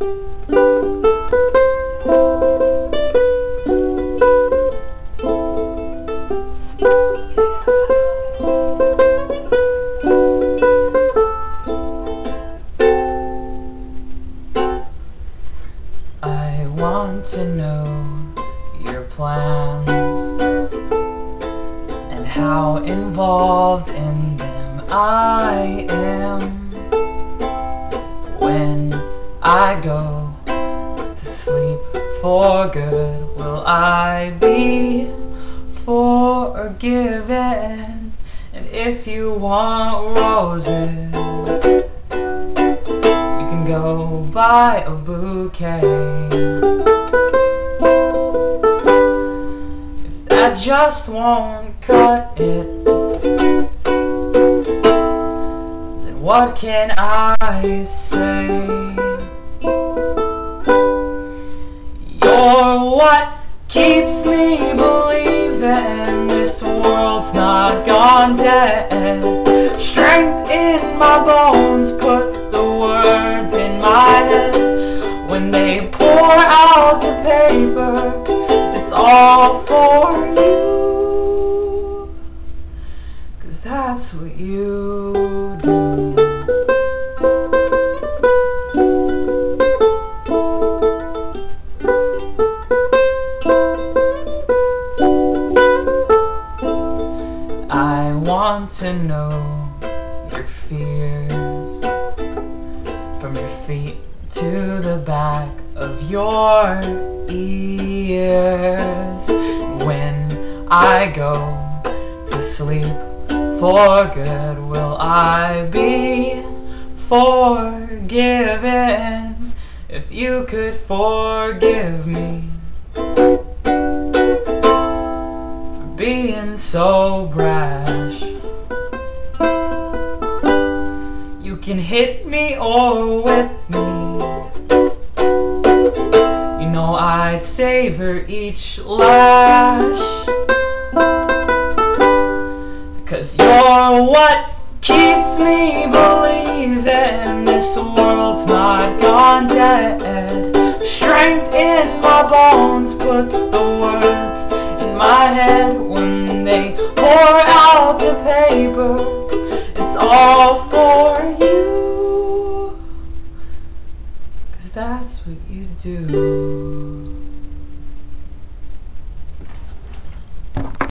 I want to know your plans and how involved in them I am. When I go to sleep for good. Will I be forgiven? And if you want roses, you can go buy a bouquet. If that just won't cut it, then what can I say? What keeps me believing this world's not gone dead. Strength in my bones, put the words in my head. When they pour out to paper, it's all for you. Cause that's what you do. To know your fears from your feet to the back of your ears. When I go to sleep for good, will I be forgiven? If you could forgive me for being so brash. Can hit me or whip me. You know I'd savor each lash. Cause you're what keeps me believing this world's not gone dead. Strength in my bones, put the words in my head when they pour out to paper. you do.